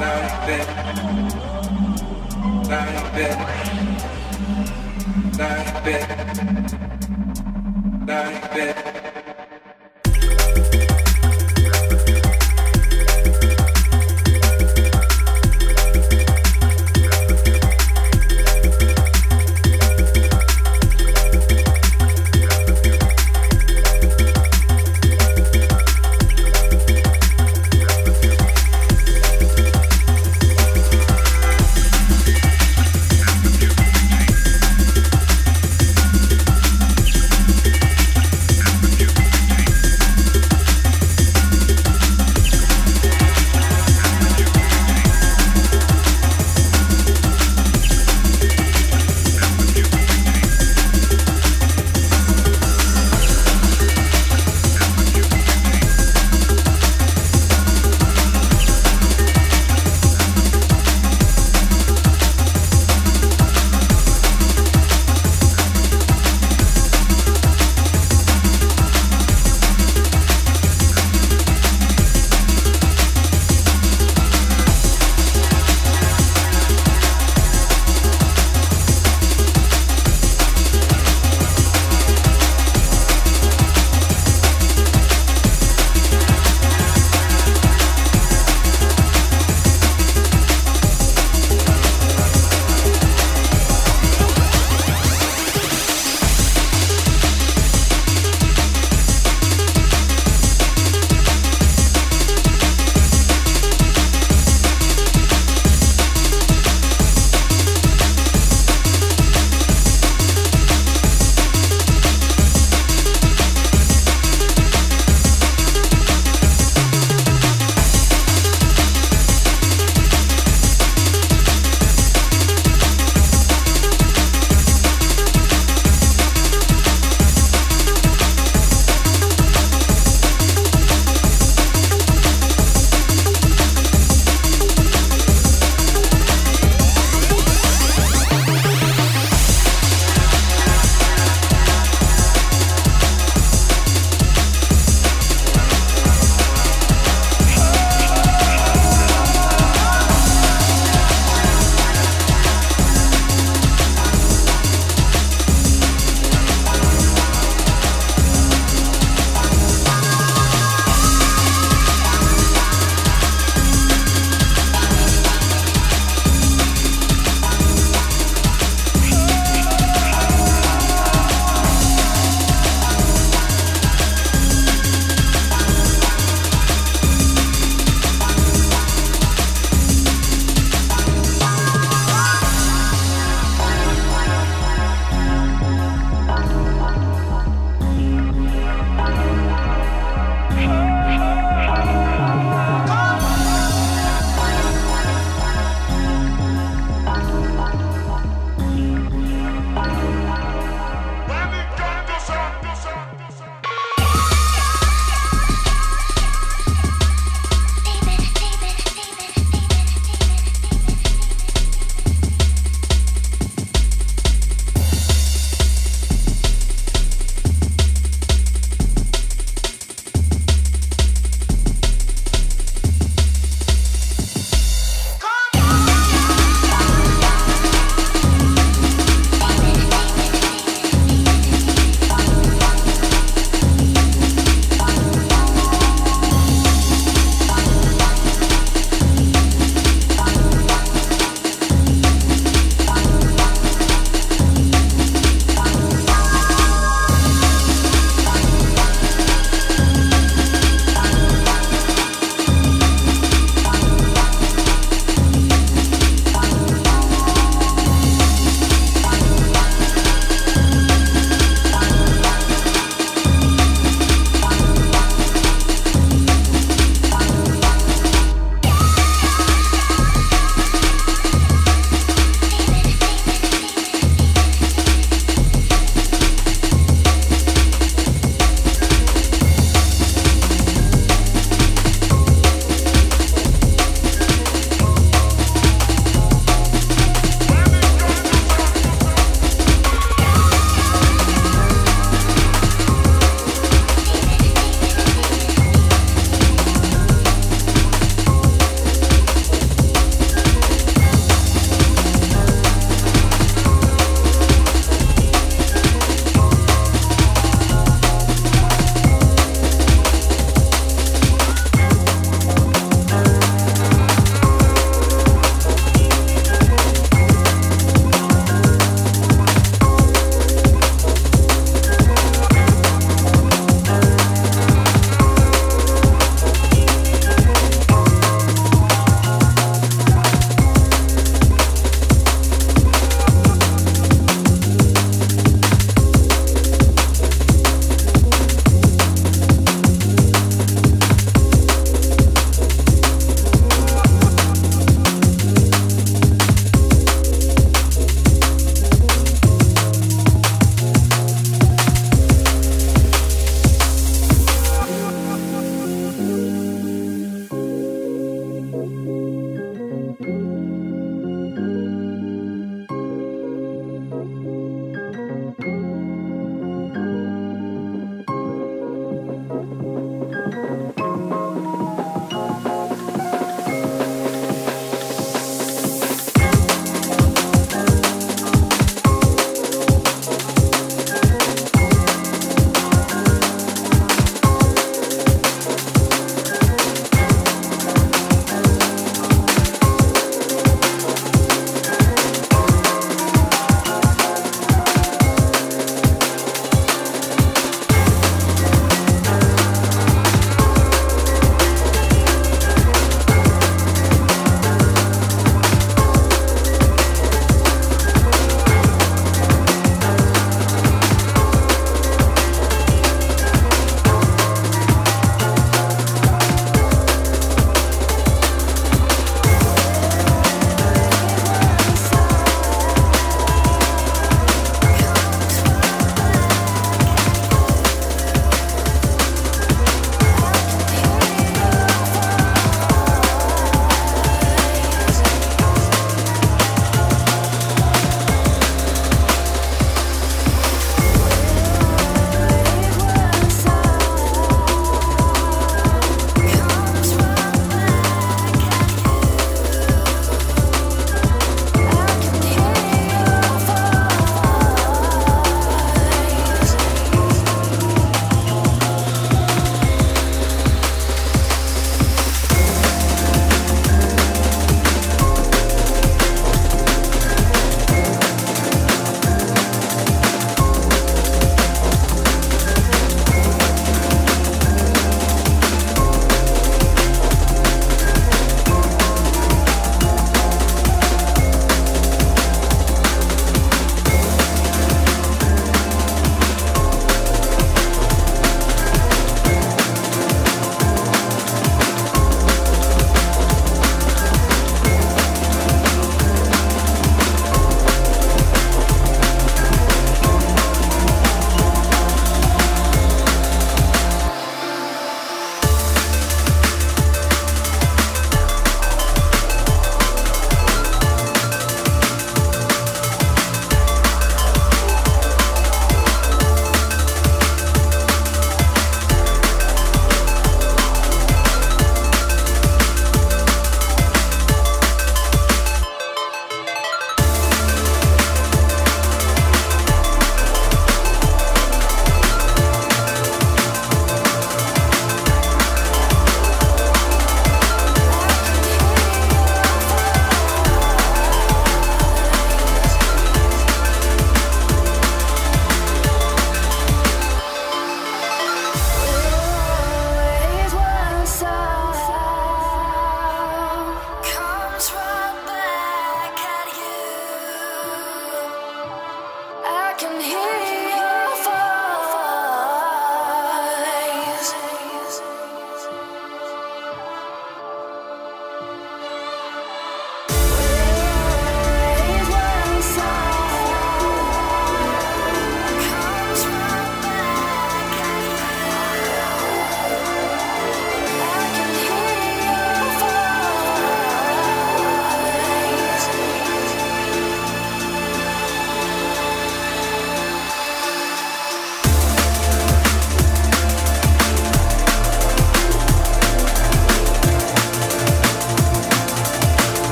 Like that. Like that.